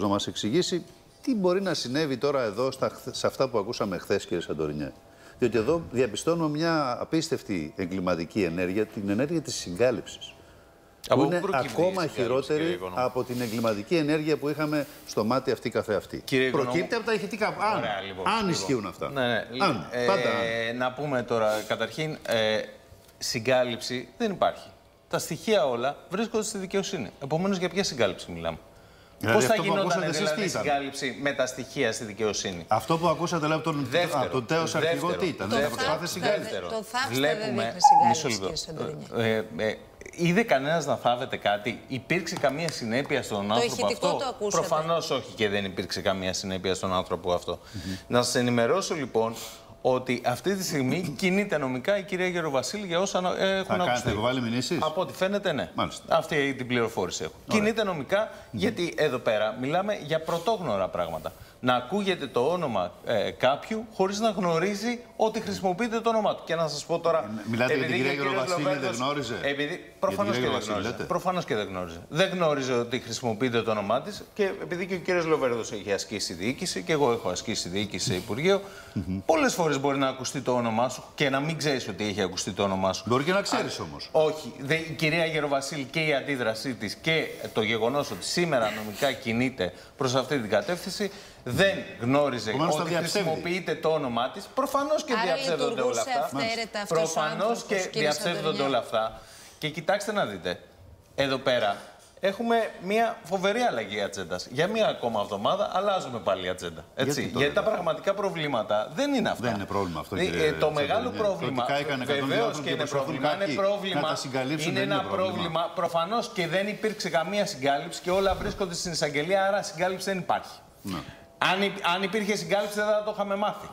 να μας εξηγήσει τι μπορεί να συνέβη τώρα εδώ στα, σε αυτά που ακούσαμε χθες, κύριε Σαντορινιέ. Διότι εδώ διαπιστώνουμε μια απίστευτη εγκληματική ενέργεια, την ενέργεια της συγκάλυψης. Που είναι ακόμα χειρότερη από την εγκληματική ενέργεια που είχαμε στο μάτι αυτή καθεαυτή. Κύριε Προκύπτει από τα ηχητικά. Αν, Ωραία, λοιπόν, αν λοιπόν. ισχύουν αυτά. Ναι, ναι. Αν, ε, πάντα αν. Να πούμε τώρα καταρχήν, ε, συγκάλυψη δεν υπάρχει. Τα στοιχεία όλα βρίσκονται στη δικαιοσύνη. Επομένως, για ποια συγκάλυψη μιλάμε; Δηλαδή, Πώς θα γινόταν δηλαδή, συγκάλυψη με τα στοιχεία στη δικαιοσύνη; Αυτό που ακούσατε λέει, από τον, δεύτερο, τον Τέος Αρχηγό τι ήταν. Το προσπάθεια συγκάλυψη. Το Βλέπουμε. Μισό λεπτό. Ε, ε, ε, είδε κανένας να θάβεται κάτι, υπήρξε καμία συνέπεια στον το άνθρωπο αυτό; Το ακούσατε. Προφανώς όχι και δεν υπήρξε καμία συνέπεια στον άνθρωπο αυτό. Να σας ενημερώσω λοιπόν ότι αυτή τη στιγμή κινείται νομικά η κυρία Γεροβασίλη για όσα έχουν Θα ακουστεί. Θα βάλει μηνύσεις; Από ό,τι φαίνεται, ναι. Μάλιστα. Αυτή την πληροφόρηση έχω. Κινείται νομικά, γιατί εδώ πέρα μιλάμε για πρωτόγνωρα πράγματα να ακούγεται το όνομα ε, κάποιου χωρίς να γνωρίζει ότι χρησιμοποιείται το όνομά του. Και να σας πω τώρα. Ε, μιλάτε για την κυρία Γεροβασίλη, δεν γνώριζε; Επειδή, προφανώς και δεν γνώριζε. Προφανώς και δεν γνώριζε. Δεν γνώριζε ότι χρησιμοποιείται το όνομά της και επειδή και ο κύριος Λοβέρδος έχει ασκήσει διοίκηση και εγώ έχω ασκήσει διοίκηση σε Υπουργείο, mm -hmm. πολλές φορές μπορεί να ακουστεί το όνομά σου και να μην ξέρεις ότι έχει ακουστεί το όνομά σου. Μπορεί και να ξέρεις όμως. Όχι. Δε, η κυρία Γεροβασίλη και η αντίδρασή της και το γεγονός ότι σήμερα νομικά κινείται προς αυτή την κατεύθυνση δεν γνώριζε ότι χρησιμοποιείται το όνομά της. Προφανώς και διαψεύδονται όλα αυτά. Προφανώς και διαψεύδονται όλα αυτά. Και κοιτάξτε να δείτε. Εδώ πέρα έχουμε μια φοβερή αλλαγή ατζέντας. Για μία ακόμα εβδομάδα αλλάζουμε πάλι ατζέντα. Έτσι. Γιατί, Γιατί τα πραγματικά προβλήματα δεν είναι αυτά. Δεν είναι πρόβλημα αυτό. Ε, κύριε, ε, το μεγάλο πρόβλημα. Βεβαίως και είναι πρόβλημα. Είναι πρόβλημα. Είναι ένα πρόβλημα. Προφανώς και δεν υπήρξε καμία συγκάλυψη και όλα βρίσκονται στην εισαγγελία, άρα συγκάλυψη δεν υπάρχει. Ναι. Αν, αν υπήρχε συγκάλυψη δεν θα το είχαμε μάθει.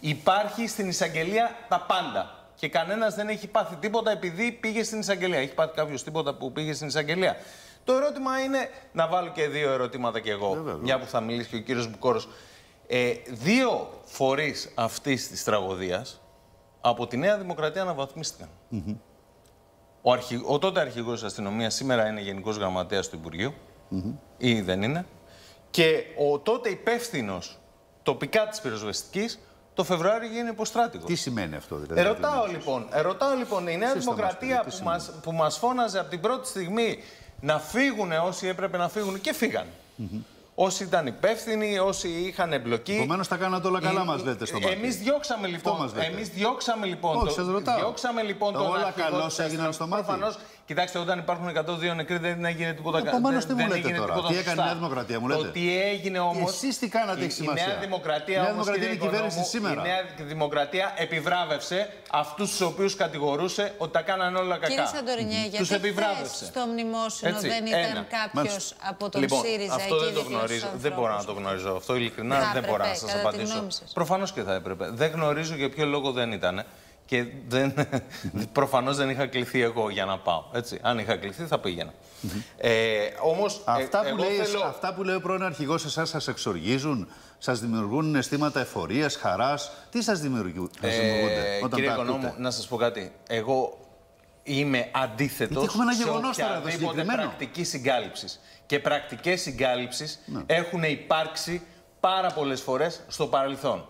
Υπάρχει στην εισαγγελία τα πάντα. Και κανένας δεν έχει πάθει τίποτα επειδή πήγε στην εισαγγελία. Έχει πάθει κάποιος τίποτα που πήγε στην εισαγγελία. Το ερώτημα είναι να βάλω και δύο ερωτήματα κι εγώ, μια που θα μιλήσει και ο κύριος Μπουκόρος. Ε, δύο φορείς αυτής της τραγωδίας από τη Νέα Δημοκρατία αναβαθμίστηκαν. Ο, αρχι... ο τότε αρχηγός τη αστυνομίας σήμερα είναι γενικός γραμματέας του Υπουργείου. Ή δεν είναι. Και ο τότε υπεύθυνος τοπικά της πυροσβεστικής το Φεβρουάριο γίνει υποστράτηγος. Τι σημαίνει αυτό, δηλαδή. Ερωτάω λοιπόν, ερωτάω λοιπόν, η Νέα Δημοκρατία που, μας, που μας φώναζε από την πρώτη στιγμή να φύγουν όσοι έπρεπε να φύγουν και φύγαν. Όσοι ήταν υπεύθυνοι, όσοι είχαν εμπλοκή. Επομένως τα κάνατε όλα καλά, μας λέτε στο μάτι. Εμείς διώξαμε λοιπόν. Εμείς διώξαμε λοιπόν. Όχι, το... Διώξαμε λοιπόν τον Όλα καλώ έγιναν στο μάτι. Προφανώς, κοιτάξτε, όταν υπάρχουν 102 νεκροί δεν έγινε τίποτα καλό. Επομένως τι μου λέτε τώρα; Τι έκανε η Νέα Δημοκρατία, μου λέτε; Το τι έγινε όμως. Εσείς τι κάνατε, έχει σημασία. Η Νέα Δημοκρατία, η Δημοκρατία είναι η κυβέρνηση σήμερα. Η Νέα Δημοκρατία επιβράβευσε αυτούς τους οποίους κατηγορούσε ότι τα κάνανε όλα κακά. Κύριε Σαντορινιέ, γιατί στο μνημόσυνο δεν ήταν κάποιος από τον λοιπόν, ΣΥΡΙΖΑ Αυτό δεν το γνωρίζω. Δεν μπορώ να το γνωρίζω αυτό. Ειλικρινά δεν μπορώ να σας απαντήσω. Προφανώς και θα έπρεπε. Δεν γνωρίζω για ποιο λόγο δεν ήταν. Και δεν, προφανώς δεν είχα κληθεί εγώ για να πάω. Έτσι. Αν είχα κληθεί θα πήγαινα. ε, όμως, αυτά, που λέει, θέλω... αυτά που λέει ο πρώην αρχηγός εσάς σας εξοργίζουν, σας δημιουργούν αισθήματα εφορίας, χαράς. Τι σας δημιουργούν, ε, όταν Κύριε Οικονόμου, να σας πω κάτι. Εγώ είμαι αντίθετος σε οποιαδήποτε πρακτική συγκάλυψης. Και πρακτικές συγκάλυψεις ναι. έχουν υπάρξει πάρα πολλές φορές στο παρελθόν.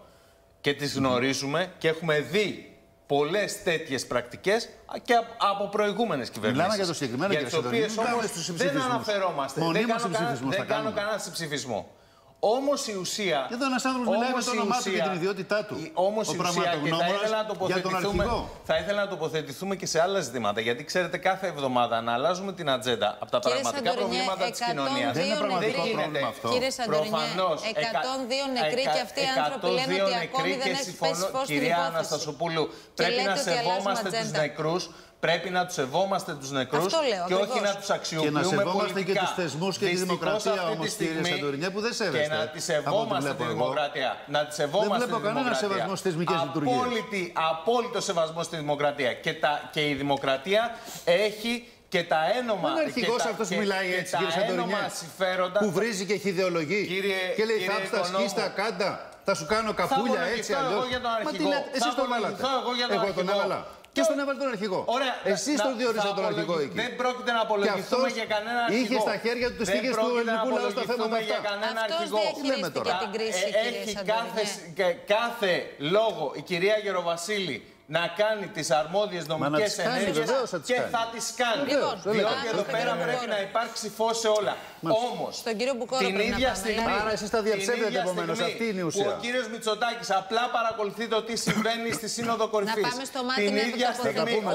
Και τις γνωρίζουμε και έχουμε δει πολλές τέτοιες πρακτικές και από προηγούμενες κυβερνήσεις. Μιλάμε για το συγκεκριμένο για τις οποίες όμως δεν αναφερόμαστε. Δεν κάνω, κανένα, δεν κάνω κανένα συμψηφισμό. Όμως η ουσία. Εδώ ένας άνθρωπος μιλάει με το όνομά του και την ιδιότητά του. Όμως η ουσία. Και θα ήθελα, να τοποθετηθούμε, θα ήθελα να τοποθετηθούμε και σε άλλα ζητήματα. Γιατί ξέρετε, κάθε εβδομάδα να αλλάζουμε την ατζέντα από τα Κύριε πραγματικά προβλήματα της κοινωνίας. Δεν είναι πραγματικό πρόβλημα αυτό. Κύριε Σαντορινιέ, 102 νεκροί και αυτοί οι άνθρωποι λένε ότι ακόμη δεν έχει πέσει φως Κυρία Αναστασοπούλου, πρέπει να σεβόμαστε τους νεκρούς Πρέπει να τους σεβόμαστε του νεκρού και όχι να τους αξιοποιούμε Και να σεβόμαστε πολιτικά. και τους θεσμούς και τη δημοκρατία όμως, κύριε Σαντορινιά, που δεν σεβόμαστε. Και να τη σεβόμαστε τη δημοκρατία. Να τη σεβόμαστε δεν βλέπω κανένα σεβασμό στις θεσμικέ λειτουργίες. Απόλυτο σεβασμό στη δημοκρατία. Και, τα, και η δημοκρατία έχει και τα ένομα. Δεν είναι αρχηγός αυτός που μιλάει έτσι, κύριε Σαντορινιά. Που βρίζει και έχει ιδεολογεί. Και λέει θα τα σκίσει τα κάντα. Θα σου κάνω καπούλια έτσι αλλιώς. Εγώ για τον αρχηγό. Εσείς τον βάλατε. Εγώ τον Ποιο τον έβαλε τον αρχηγό. Ωραία. Εσεί τον διορίσατε τον αρχηγό εκεί. Δεν πρόκειται να απολογηθούμε για κανένα αρχηγό. Είχε στα χέρια του τι τύχε του ελληνικού λαού στα θέματα αυτά. Για κανένα αρχηγό. Την κρίση, ε, Έχει κάθε, κάθε λόγο η κυρία Γεροβασίλη να κάνει τις αρμόδιες νομικές ενέργειες και θα τις κάνει. Λοιπόν, Διότι εδώ πέρα πρέπει να υπάρξει φως σε όλα. Όμως, την ίδια στιγμή. Άρα εσείς τα διαψεύδετε επομένως. Αυτή είναι η ουσία. Που ο κύριος Μητσοτάκης απλά παρακολουθεί το τι συμβαίνει στη Σύνοδο Κορυφής. Την ίδια στιγμή.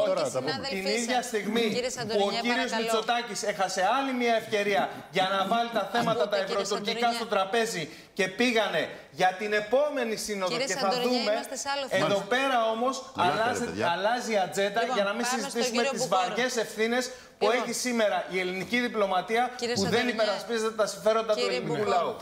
Την ίδια στιγμή που ο κύριος Μητσοτάκης έχασε άλλη μια ευκαιρία για να βάλει τα θέματα τα ευρωτουρκικά στο τραπέζι και πήγανε για την επόμενη σύνοδο Κύριε και θα δούμε. Εδώ πέρα όμως αλλάζει, αλλάζει η ατζέντα λοιπόν, για να μην συζητήσουμε τις βαριέ ευθύνες που λοιπόν. έχει σήμερα η ελληνική διπλωματία που δεν υπερασπίζεται τα συμφέροντα του ελληνικού λαού.